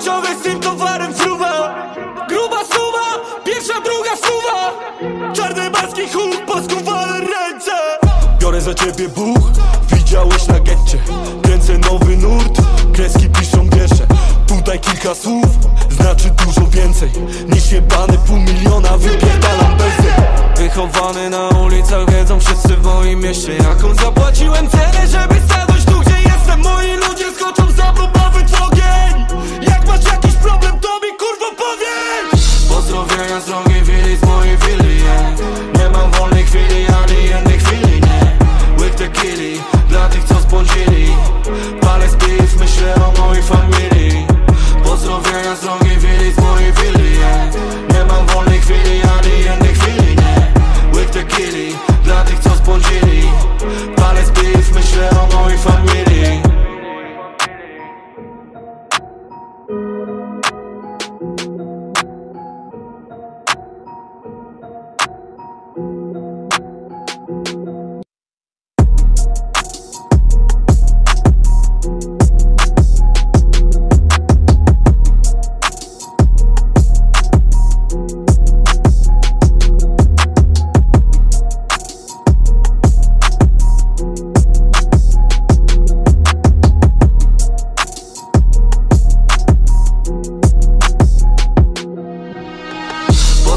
pomarańczowy z tym towarem fruwa. Gruba suwa, pierwsza, druga suwa. Czarny maski huk, poskuwane ręce. Biorę za ciebie buch, widziałeś na getcie. Kręcę nowy nurt, kreski piszą wiersze Tutaj kilka słów, znaczy dużo więcej. Niż jebane pół miliona, wypierdalam bezdy Wychowany na ulicach, wiedzą wszyscy w moim mieście Jaką zapłaciłem cenę, żeby obudzili Palę spis, myślę o mojej familii. Pozdrowienia z drogi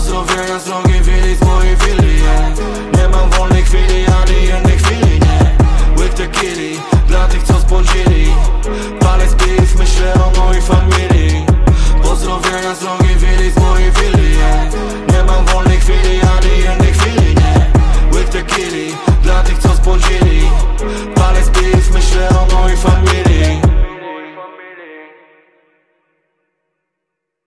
Pozdrowienia z drogim Willi, z yeah.